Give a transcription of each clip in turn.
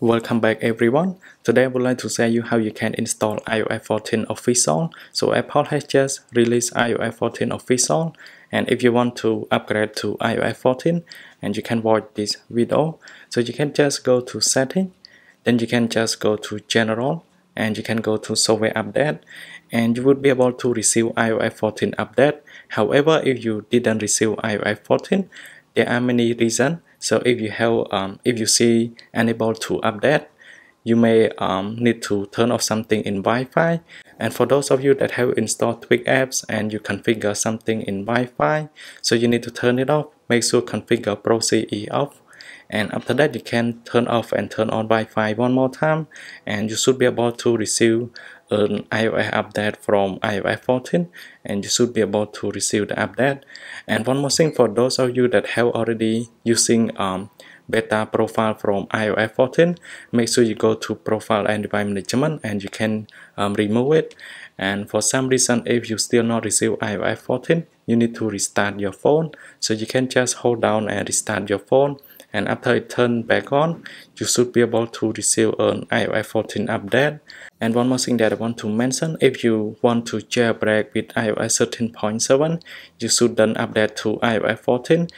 Welcome back everyone. Today I would like to show you how you can install iOS 14 official. So Apple has just released iOS 14 official and if you want to upgrade to iOS 14 and you can watch this video so you can just go to setting then you can just go to general and you can go to software update and you would be able to receive iOS 14 update. However, if you didn't receive iOS 14, there are many reasons so if you have um, if you see unable to update you may um, need to turn off something in Wi-Fi. And for those of you that have installed Twig apps and you configure something in Wi-Fi so you need to turn it off make sure configure Proxy off and after that you can turn off and turn on Wi-Fi one more time. And you should be able to receive an iOS update from iOS 14 and you should be able to receive the update. And one more thing for those of you that have already using um, beta profile from iOS 14 make sure you go to profile and device management and you can um, remove it. And for some reason if you still not receive iOS 14 you need to restart your phone. So you can just hold down and restart your phone and after it turned back on you should be able to receive an iOS 14 update. And one more thing that I want to mention if you want to jailbreak with iOS 13.7 you shouldn't update to iOS 14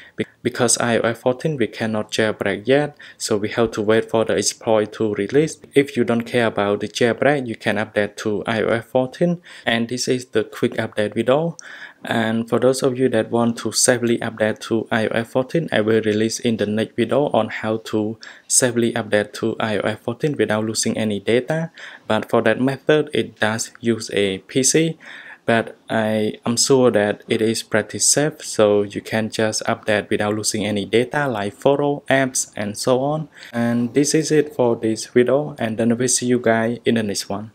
because iOS 14 we cannot jailbreak yet. So we have to wait for the exploit to release. If you don't care about the jailbreak you can update to iOS 14 and this is the quick update video and for those of you that want to safely update to iOS 14 I will release in the next video on how to safely update to iOS 14 without losing any data. But for that method it does use a PC but I am sure that it is pretty safe so you can just update without losing any data like photo apps and so on. And this is it for this video and then I will see you guys in the next one